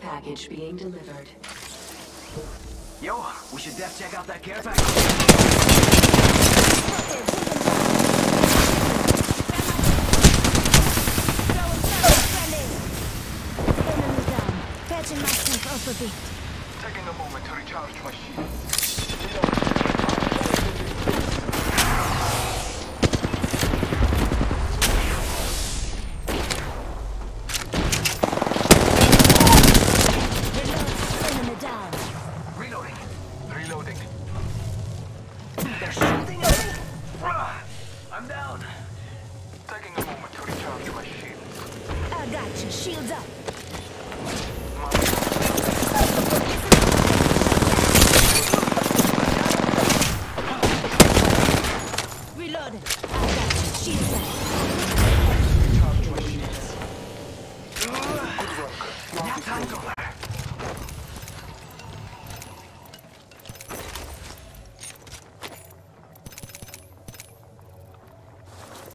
package being delivered. Yo, we should def check out that care package. Enemy myself up a bit. Taking a moment to recharge my shield. They're shooting at me! I'm down. Taking a moment to recharge my shield. I got you. Shields up. Good work. Now time to